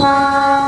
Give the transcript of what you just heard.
Wow.